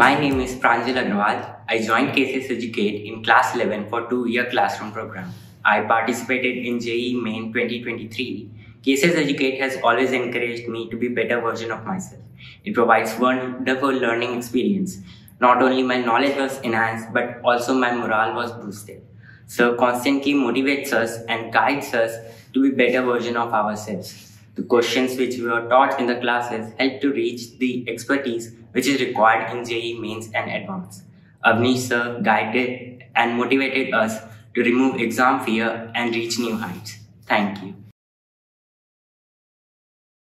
My name is Pranjal Agrawal. I joined KCS Educate in class 11 for two-year classroom program. I participated in JEE Main 2023. KCS Educate has always encouraged me to be better version of myself. It provides wonderful learning experience. Not only my knowledge was enhanced, but also my morale was boosted. So constantly motivates us and guides us to be better version of ourselves. The questions which we were taught in the classes help to reach the expertise which is required in JEE mains and advanced. Avnish sir guided and motivated us to remove exam fear and reach new heights. Thank you.